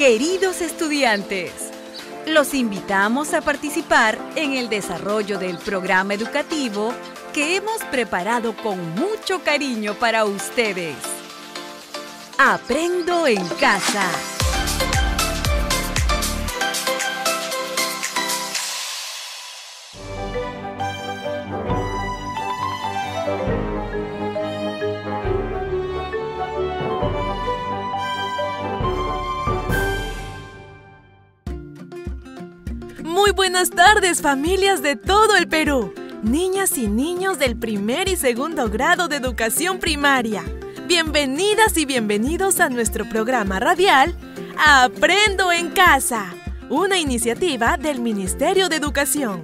Queridos estudiantes, los invitamos a participar en el desarrollo del programa educativo que hemos preparado con mucho cariño para ustedes. Aprendo en casa. Buenas tardes familias de todo el Perú, niñas y niños del primer y segundo grado de educación primaria. Bienvenidas y bienvenidos a nuestro programa radial Aprendo en Casa, una iniciativa del Ministerio de Educación.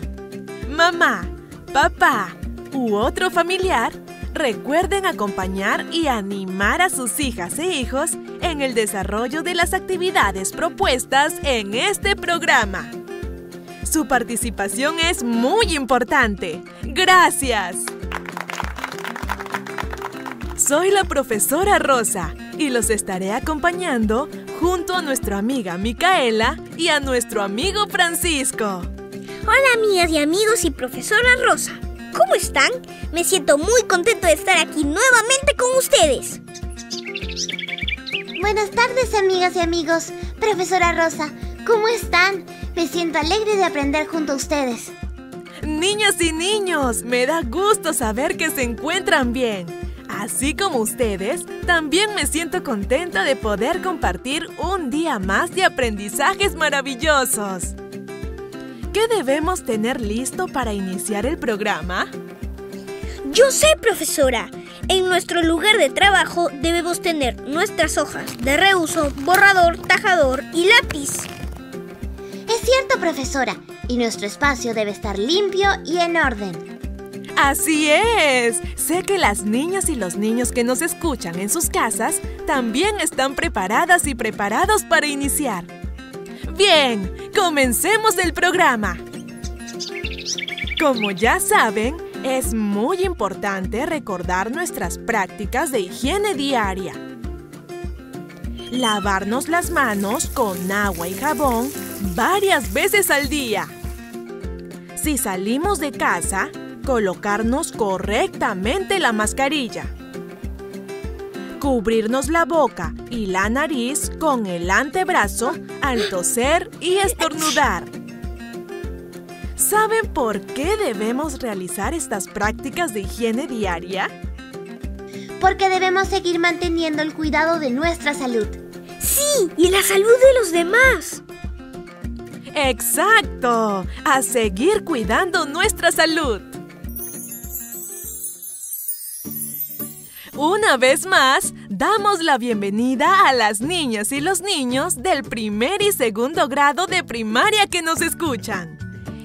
Mamá, papá u otro familiar, recuerden acompañar y animar a sus hijas e hijos en el desarrollo de las actividades propuestas en este programa. Su participación es muy importante. Gracias. Soy la profesora Rosa y los estaré acompañando junto a nuestra amiga Micaela y a nuestro amigo Francisco. Hola amigas y amigos y profesora Rosa. ¿Cómo están? Me siento muy contento de estar aquí nuevamente con ustedes. Buenas tardes amigas y amigos. Profesora Rosa, ¿cómo están? Me siento alegre de aprender junto a ustedes. Niñas y niños, me da gusto saber que se encuentran bien. Así como ustedes, también me siento contenta de poder compartir un día más de aprendizajes maravillosos. ¿Qué debemos tener listo para iniciar el programa? Yo sé, profesora. En nuestro lugar de trabajo debemos tener nuestras hojas de reuso, borrador, tajador y lápiz. Es cierto, profesora, y nuestro espacio debe estar limpio y en orden. Así es. Sé que las niñas y los niños que nos escuchan en sus casas también están preparadas y preparados para iniciar. Bien, comencemos el programa. Como ya saben, es muy importante recordar nuestras prácticas de higiene diaria. Lavarnos las manos con agua y jabón varias veces al día. Si salimos de casa, colocarnos correctamente la mascarilla. Cubrirnos la boca y la nariz con el antebrazo al toser y estornudar. ¿Saben por qué debemos realizar estas prácticas de higiene diaria? Porque debemos seguir manteniendo el cuidado de nuestra salud. Sí, y la salud de los demás. ¡Exacto! A seguir cuidando nuestra salud. Una vez más, damos la bienvenida a las niñas y los niños del primer y segundo grado de primaria que nos escuchan.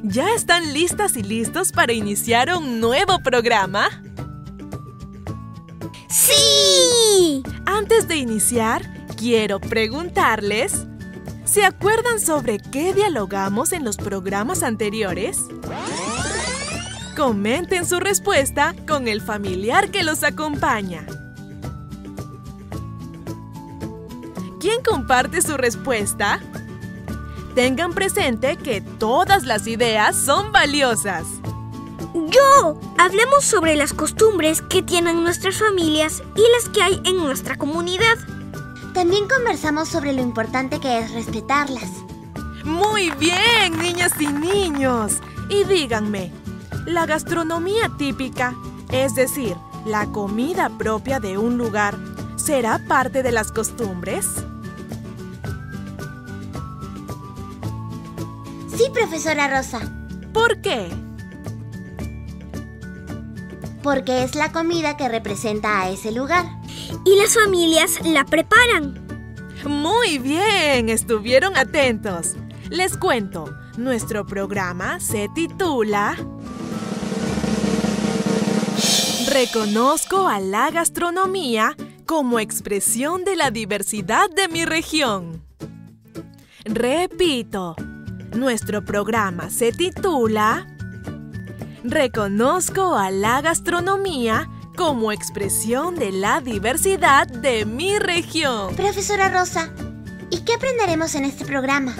¿Ya están listas y listos para iniciar un nuevo programa? ¡Sí! Antes de iniciar, quiero preguntarles, ¿se acuerdan sobre qué dialogamos en los programas anteriores? Comenten su respuesta con el familiar que los acompaña. ¿Quién comparte su respuesta? Tengan presente que todas las ideas son valiosas. Yo. Hablemos sobre las costumbres que tienen nuestras familias y las que hay en nuestra comunidad. También conversamos sobre lo importante que es respetarlas. Muy bien, niñas y niños. Y díganme, la gastronomía típica, es decir, la comida propia de un lugar, ¿será parte de las costumbres? Sí, profesora Rosa. ¿Por qué? Porque es la comida que representa a ese lugar. Y las familias la preparan. Muy bien, estuvieron atentos. Les cuento, nuestro programa se titula Reconozco a la gastronomía como expresión de la diversidad de mi región. Repito, nuestro programa se titula Reconozco a la gastronomía como expresión de la diversidad de mi región. Profesora Rosa, ¿y qué aprenderemos en este programa?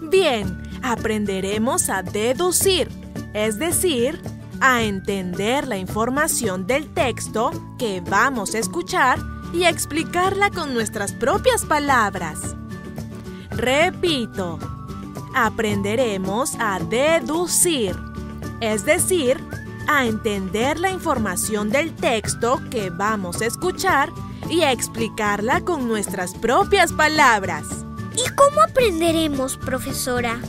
Bien, aprenderemos a deducir, es decir, a entender la información del texto que vamos a escuchar y a explicarla con nuestras propias palabras. Repito, aprenderemos a deducir, es decir, a entender la información del texto que vamos a escuchar y a explicarla con nuestras propias palabras. ¿Y cómo aprenderemos, profesora?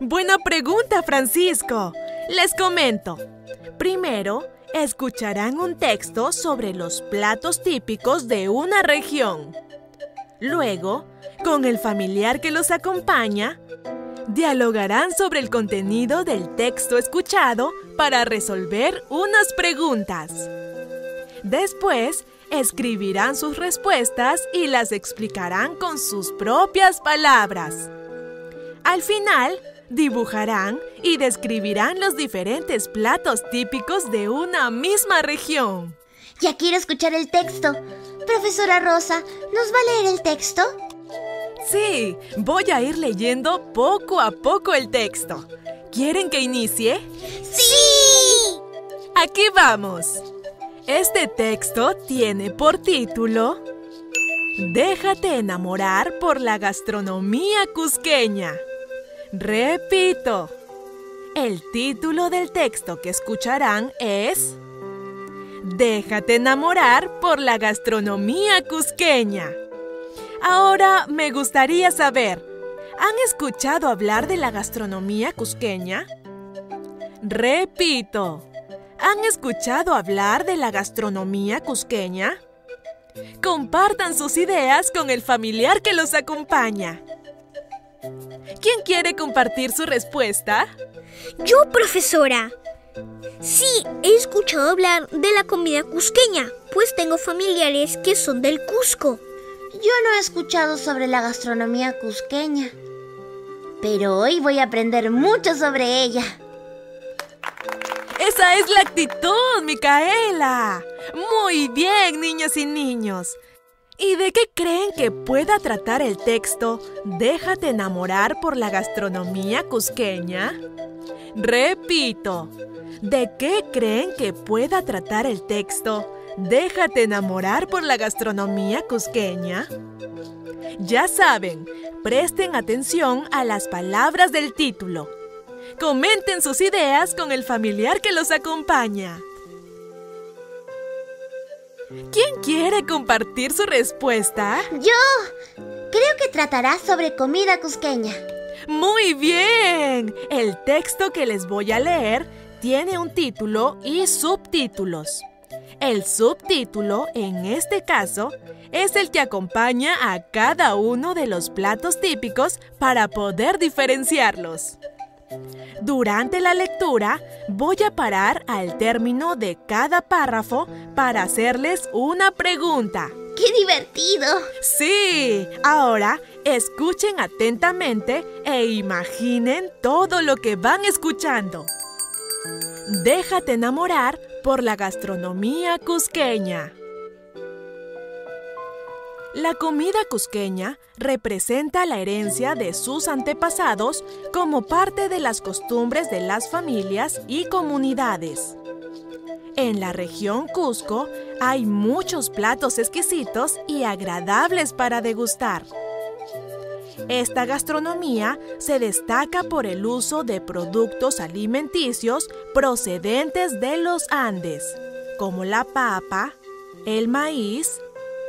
Buena pregunta, Francisco. Les comento. Primero, escucharán un texto sobre los platos típicos de una región. Luego, con el familiar que los acompaña, dialogarán sobre el contenido del texto escuchado para resolver unas preguntas. Después, escribirán sus respuestas y las explicarán con sus propias palabras. Al final, dibujarán y describirán los diferentes platos típicos de una misma región. Ya quiero escuchar el texto. Profesora Rosa, ¿nos va a leer el texto? Sí, voy a ir leyendo poco a poco el texto. ¿Quieren que inicie? ¡Sí! Aquí vamos. Este texto tiene por título Déjate enamorar por la gastronomía cusqueña. Repito, el título del texto que escucharán es Déjate enamorar por la gastronomía cusqueña. Ahora me gustaría saber, ¿han escuchado hablar de la gastronomía cusqueña? Repito, ¿han escuchado hablar de la gastronomía cusqueña? Compartan sus ideas con el familiar que los acompaña. ¿Quién quiere compartir su respuesta? Yo, profesora. Sí, he escuchado hablar de la comida cusqueña, pues tengo familiares que son del Cusco. Yo no he escuchado sobre la gastronomía cusqueña, pero hoy voy a aprender mucho sobre ella. Esa es la actitud, Micaela. Muy bien, niños y niños. ¿Y de qué creen que pueda tratar el texto Déjate enamorar por la gastronomía cusqueña? Repito, ¿de qué creen que pueda tratar el texto Déjate enamorar por la gastronomía cusqueña? Ya saben, presten atención a las palabras del título. Comenten sus ideas con el familiar que los acompaña. ¿Quién quiere compartir su respuesta? Yo creo que tratará sobre comida cusqueña. Muy bien. El texto que les voy a leer tiene un título y subtítulos. El subtítulo, en este caso, es el que acompaña a cada uno de los platos típicos para poder diferenciarlos. Durante la lectura voy a parar al término de cada párrafo para hacerles una pregunta. ¡Qué divertido! Sí, ahora escuchen atentamente e imaginen todo lo que van escuchando. Déjate enamorar por la gastronomía cusqueña. La comida cusqueña representa la herencia de sus antepasados como parte de las costumbres de las familias y comunidades. En la región Cusco hay muchos platos exquisitos y agradables para degustar. Esta gastronomía se destaca por el uso de productos alimenticios procedentes de los Andes, como la papa, el maíz,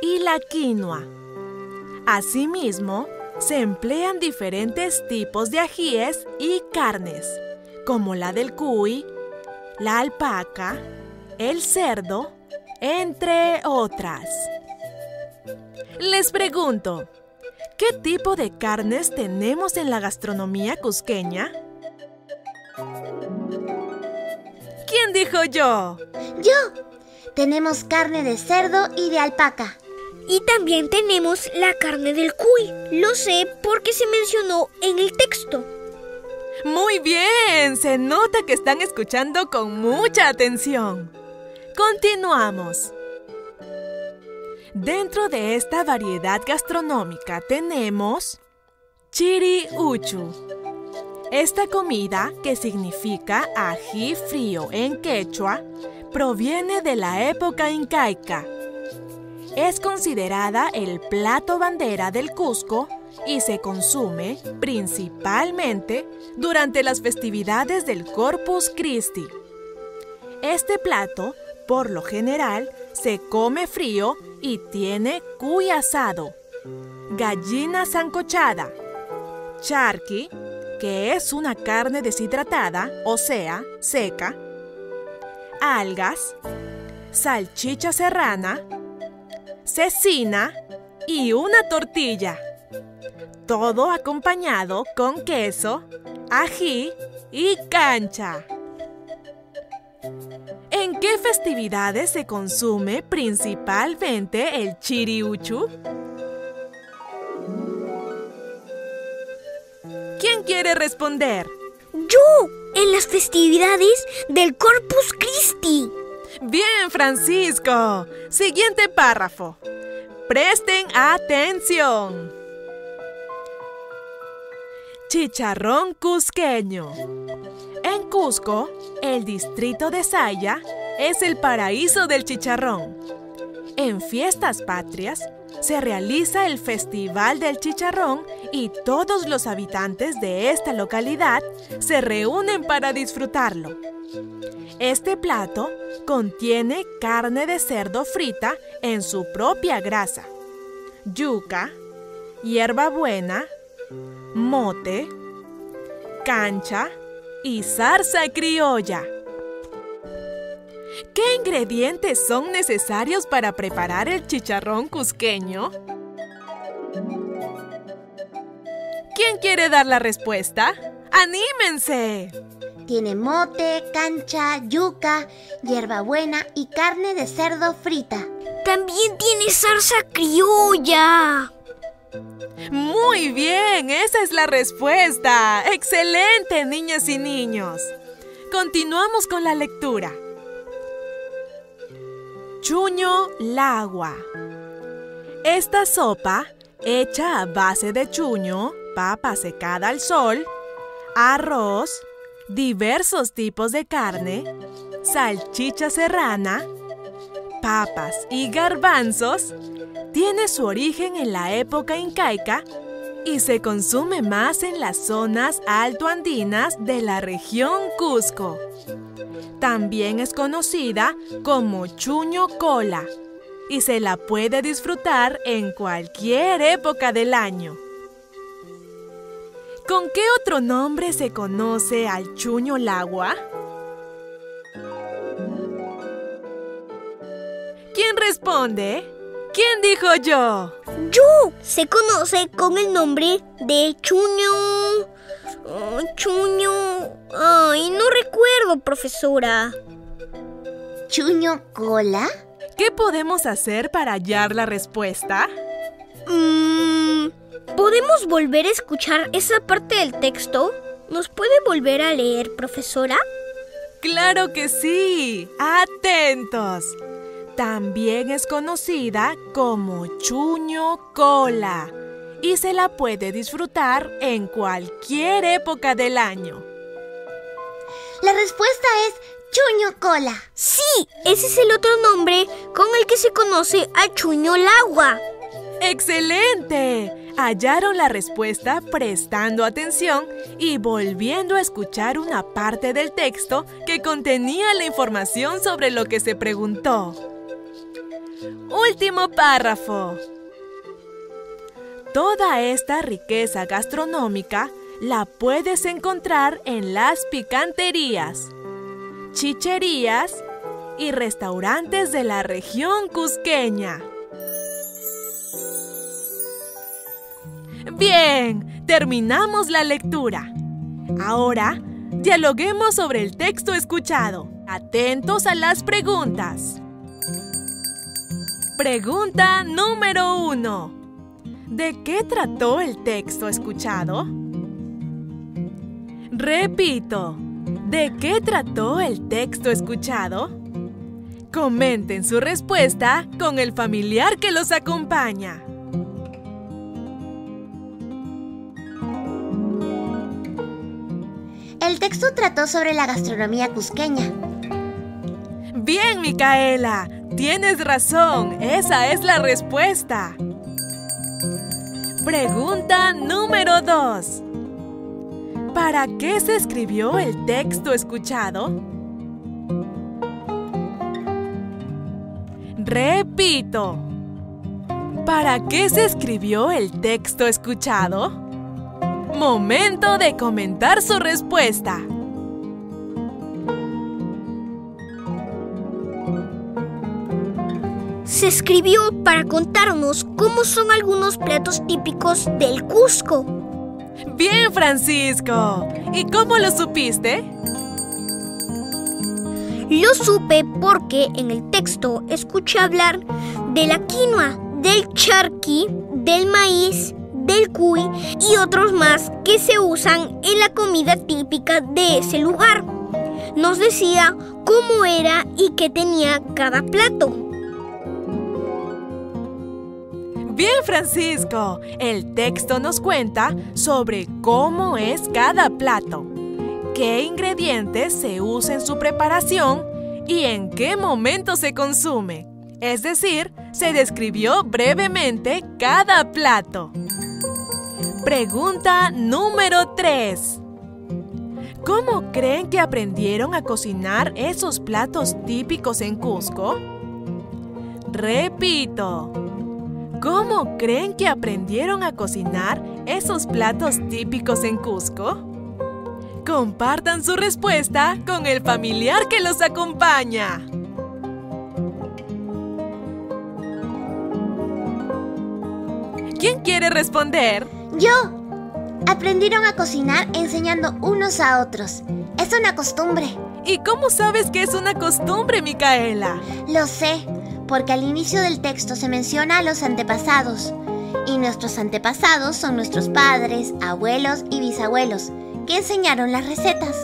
y la quinoa. Asimismo, se emplean diferentes tipos de ajíes y carnes, como la del cuy, la alpaca, el cerdo, entre otras. Les pregunto, ¿qué tipo de carnes tenemos en la gastronomía cusqueña? ¿Quién dijo yo? Yo. Tenemos carne de cerdo y de alpaca. Y también tenemos la carne del cuy. Lo sé porque se mencionó en el texto. Muy bien, se nota que están escuchando con mucha atención. Continuamos. Dentro de esta variedad gastronómica tenemos chiri uchu. Esta comida, que significa ají frío en quechua, proviene de la época incaica. Es considerada el plato bandera del Cusco y se consume principalmente durante las festividades del Corpus Christi. Este plato, por lo general, se come frío y tiene cuy asado, gallina sancochada, charqui, que es una carne deshidratada, o sea, seca, algas, salchicha serrana, cecina y una tortilla. Todo acompañado con queso, ají y cancha. ¿En qué festividades se consume principalmente el chiriuchu? ¿Quién quiere responder? Yo, en las festividades del Corpus Christi. Bien, Francisco. Siguiente párrafo. Presten atención. Chicharrón cusqueño. Cusco, el distrito de Saya es el paraíso del chicharrón. En fiestas patrias se realiza el Festival del Chicharrón y todos los habitantes de esta localidad se reúnen para disfrutarlo. Este plato contiene carne de cerdo frita en su propia grasa, yuca, hierbabuena, mote, cancha y zarza criolla. ¿Qué ingredientes son necesarios para preparar el chicharrón cusqueño? ¿Quién quiere dar la respuesta? ¡Anímense! Tiene mote, cancha, yuca, hierbabuena y carne de cerdo frita. También tiene zarza criolla. Muy bien, esa es la respuesta. Excelente, niñas y niños. Continuamos con la lectura. Chuño Lagua. Esta sopa, hecha a base de chuño, papa secada al sol, arroz, diversos tipos de carne, salchicha serrana, papas y garbanzos, tiene su origen en la época incaica y se consume más en las zonas altoandinas de la región Cusco. También es conocida como chuño cola y se la puede disfrutar en cualquier época del año. ¿Con qué otro nombre se conoce al chuño lagua? ¿Quién responde? ¿Quién dijo yo? Yo. Se conoce con el nombre de chuño. Oh, chuño. Ay, no recuerdo, profesora. ¿Chuño cola? ¿Qué podemos hacer para hallar la respuesta? Mm, ¿Podemos volver a escuchar esa parte del texto? ¿Nos puede volver a leer, profesora? ¡Claro que sí! ¡Atentos! También es conocida como chuño cola y se la puede disfrutar en cualquier época del año. La respuesta es chuño cola. Sí, ese es el otro nombre con el que se conoce a chuño lagua. ¡Excelente! Hallaron la respuesta prestando atención y volviendo a escuchar una parte del texto que contenía la información sobre lo que se preguntó. Último párrafo. Toda esta riqueza gastronómica la puedes encontrar en las picanterías, chicherías y restaurantes de la región cusqueña. Bien, terminamos la lectura. Ahora, dialoguemos sobre el texto escuchado. Atentos a las preguntas. Pregunta número uno. ¿De qué trató el texto escuchado? Repito, ¿de qué trató el texto escuchado? Comenten su respuesta con el familiar que los acompaña. El texto trató sobre la gastronomía cusqueña. Bien, Micaela, tienes razón, esa es la respuesta. Pregunta número 2. ¿Para qué se escribió el texto escuchado? Repito. ¿Para qué se escribió el texto escuchado? Momento de comentar su respuesta. Se escribió para contarnos cómo son algunos platos típicos del Cusco. Bien, Francisco. ¿Y cómo lo supiste? Lo supe porque en el texto escuché hablar de la quinoa, del charqui, del maíz, del cuy y otros más que se usan en la comida típica de ese lugar. Nos decía cómo era y qué tenía cada plato. Bien, Francisco. El texto nos cuenta sobre cómo es cada plato, qué ingredientes se usa en su preparación y en qué momento se consume. Es decir, se describió brevemente cada plato. Pregunta número 3. ¿Cómo creen que aprendieron a cocinar esos platos típicos en Cusco? Repito. ¿Cómo creen que aprendieron a cocinar esos platos típicos en Cusco? Compartan su respuesta con el familiar que los acompaña. ¿Quién quiere responder? Yo. Aprendieron a cocinar enseñando unos a otros. Es una costumbre. ¿Y cómo sabes que es una costumbre, Micaela? Lo sé, porque al inicio del texto se menciona a los antepasados. Y nuestros antepasados son nuestros padres, abuelos y bisabuelos, que enseñaron las recetas.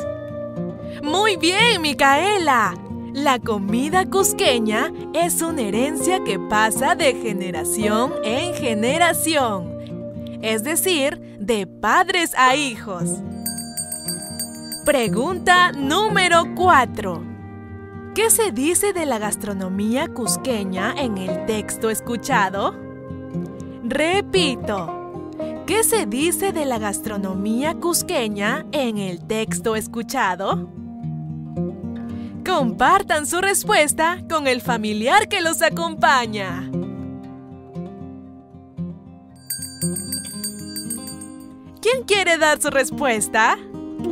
Muy bien, Micaela. La comida cusqueña es una herencia que pasa de generación en generación, es decir, de padres a hijos. Pregunta número 4. ¿Qué se dice de la gastronomía cusqueña en el texto escuchado? Repito, ¿qué se dice de la gastronomía cusqueña en el texto escuchado? Compartan su respuesta con el familiar que los acompaña. ¿Quién quiere dar su respuesta?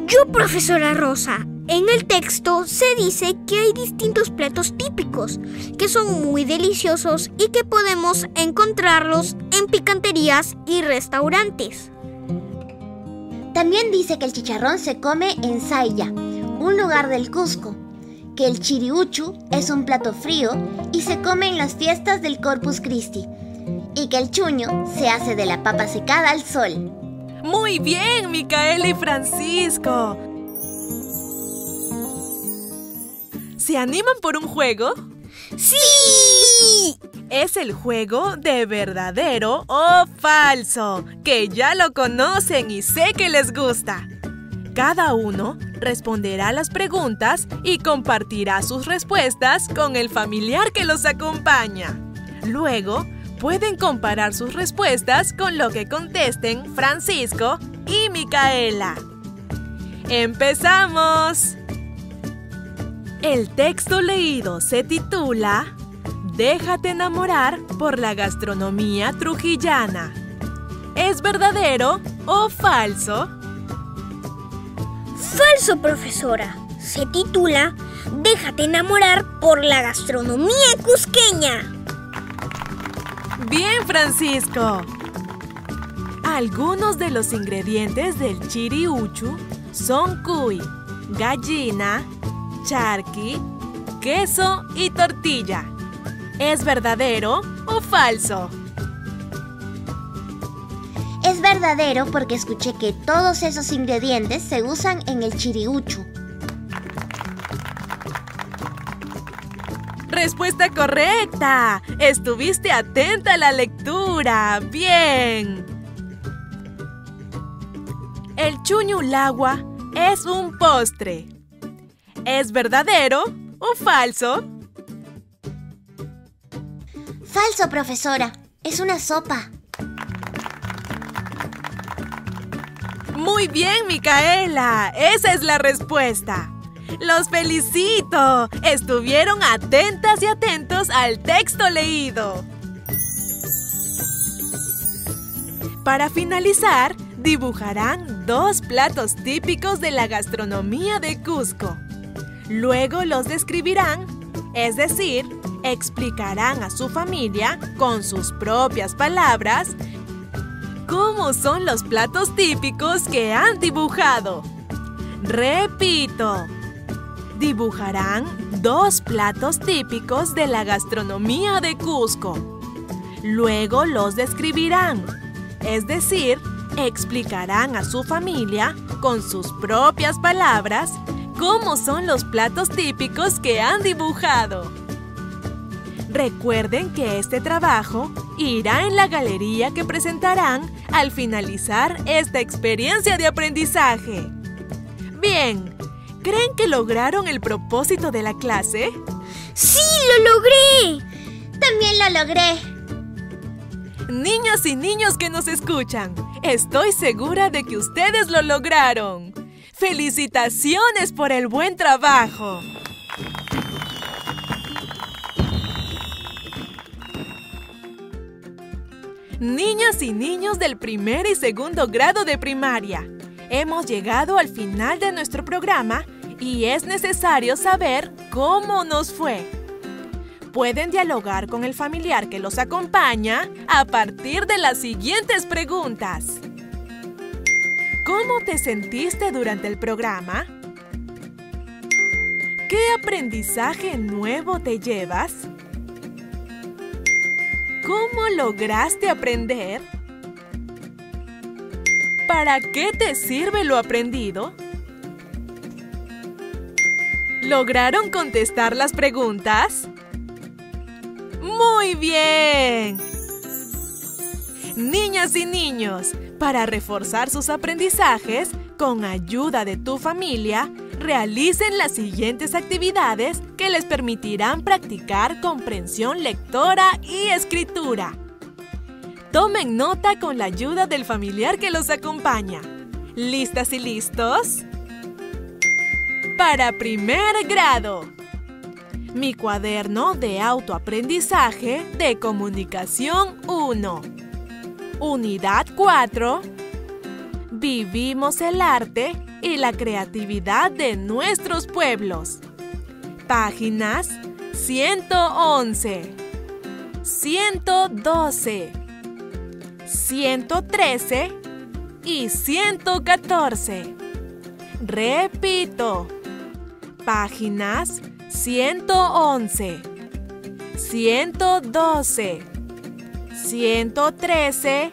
Yo, profesora Rosa. En el texto se dice que hay distintos platos típicos que son muy deliciosos y que podemos encontrarlos en picanterías y restaurantes. También dice que el chicharrón se come en Saya, un lugar del Cusco, que el chiriuchu es un plato frío y se come en las fiestas del Corpus Christi, y que el chuño se hace de la papa secada al sol. Muy bien, Micaela y Francisco. ¿Se animan por un juego? ¡Sí! Es el juego de verdadero o falso, que ya lo conocen y sé que les gusta. Cada uno responderá las preguntas y compartirá sus respuestas con el familiar que los acompaña. Luego, pueden comparar sus respuestas con lo que contesten Francisco y Micaela. ¡Empezamos! El texto leído se titula Déjate enamorar por la gastronomía trujillana. ¿Es verdadero o falso? Falso, profesora. Se titula Déjate enamorar por la gastronomía cusqueña. Bien, Francisco. Algunos de los ingredientes del chiriuchu son cuy, gallina, charqui, queso y tortilla. ¿Es verdadero falso? Es verdadero porque escuché que todos esos ingredientes se usan en el chiriuchu. Respuesta correcta. Estuviste atenta a la lectura. Bien. El chuñulagua es un postre. ¿Es verdadero o falso? Falso, profesora. Es una sopa. Muy bien, Micaela. Esa es la respuesta. ¡Los felicito! Estuvieron atentas y atentos al texto leído. Para finalizar, dibujarán dos platos típicos de la gastronomía de Cusco. Luego los describirán, es decir, explicarán a su familia con sus propias palabras cómo son los platos típicos que han dibujado. Repito, dibujarán dos platos típicos de la gastronomía de Cusco. Luego los describirán, es decir, explicarán a su familia con sus propias palabras cómo son los platos típicos que han dibujado. Recuerden que este trabajo irá en la galería que presentarán al finalizar esta experiencia de aprendizaje. Bien, ¿creen que lograron el propósito de la clase? ¡Sí, lo logré! También lo logré. Niñas y niños que nos escuchan, estoy segura de que ustedes lo lograron. ¡Felicitaciones por el buen trabajo! Niñas y niños del primer y segundo grado de primaria, hemos llegado al final de nuestro programa y es necesario saber cómo nos fue. Pueden dialogar con el familiar que los acompaña a partir de las siguientes preguntas. ¿Cómo te sentiste durante el programa? ¿Qué aprendizaje nuevo te llevas? ¿Cómo lograste aprender? ¿Para qué te sirve lo aprendido? ¿Lograron contestar las preguntas? ¡Muy bien! Niñas y niños, para reforzar sus aprendizajes, con ayuda de tu familia, realicen las siguientes actividades que les permitirán practicar comprensión lectora y escritura. Tomen nota con la ayuda del familiar que los acompaña. ¿Listas y listos? Para primer grado. Mi cuaderno de autoaprendizaje de comunicación 1. Unidad 4. Vivimos el arte y la creatividad de nuestros pueblos. Páginas 111, 112, 113 y 114. Repito. Páginas 111, 112, 113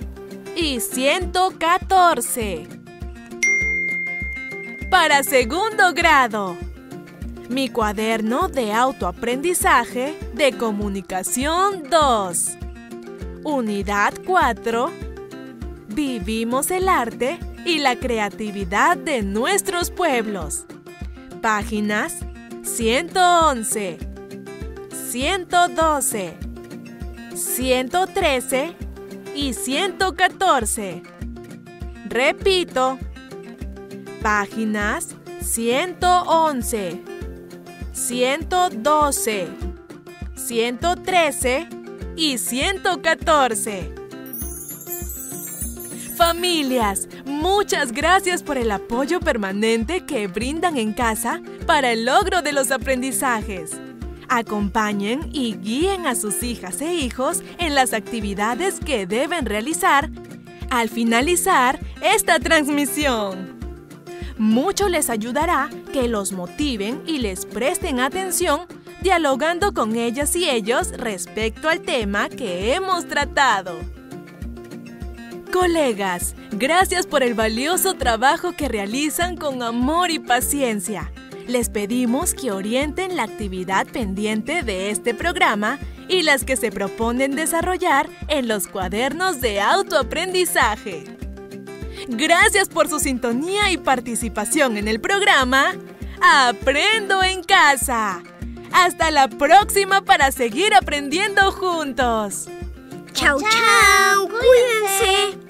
y 114. Para segundo grado. Mi cuaderno de autoaprendizaje de comunicación 2. Unidad 4. Vivimos el arte y la creatividad de nuestros pueblos. Páginas 111, 112, 113 y 114. Repito, páginas 111, 112, 113 y 114. Familias, muchas gracias por el apoyo permanente que brindan en casa para el logro de los aprendizajes. Acompañen y guíen a sus hijas e hijos en las actividades que deben realizar al finalizar esta transmisión. Mucho les ayudará que los motiven y les presten atención dialogando con ellas y ellos respecto al tema que hemos tratado. Colegas, gracias por el valioso trabajo que realizan con amor y paciencia. Les pedimos que orienten la actividad pendiente de este programa y las que se proponen desarrollar en los cuadernos de autoaprendizaje. Gracias por su sintonía y participación en el programa Aprendo en casa. Hasta la próxima para seguir aprendiendo juntos. Chau, chau. Cuídense.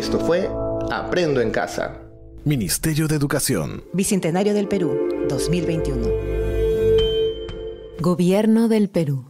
Esto fue Aprendo en Casa. Ministerio de Educación. Bicentenario del Perú, 2021. Gobierno del Perú.